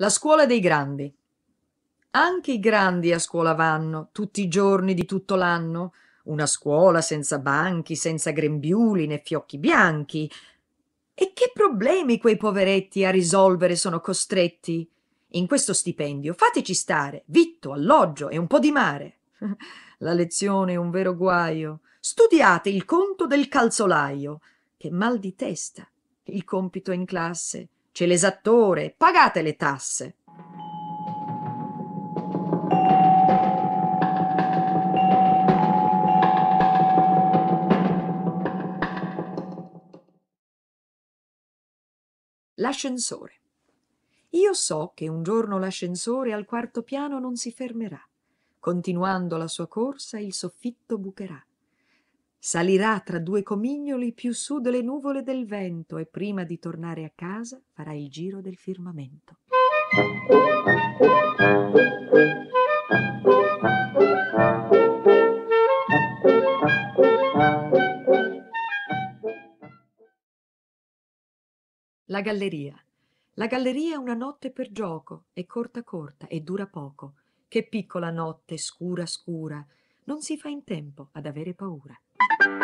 La scuola dei grandi. Anche i grandi a scuola vanno, tutti i giorni di tutto l'anno. Una scuola senza banchi, senza grembiuli né fiocchi bianchi. E che problemi quei poveretti a risolvere sono costretti? In questo stipendio fateci stare, vitto, alloggio e un po' di mare. La lezione è un vero guaio. Studiate il conto del calzolaio. Che mal di testa. Il compito in classe c'è l'esattore, pagate le tasse. L'ascensore. Io so che un giorno l'ascensore al quarto piano non si fermerà. Continuando la sua corsa il soffitto bucherà salirà tra due comignoli più su delle nuvole del vento e prima di tornare a casa farà il giro del firmamento. La galleria. La galleria è una notte per gioco, è corta corta e dura poco. Che piccola notte, scura scura, non si fa in tempo ad avere paura. thank you.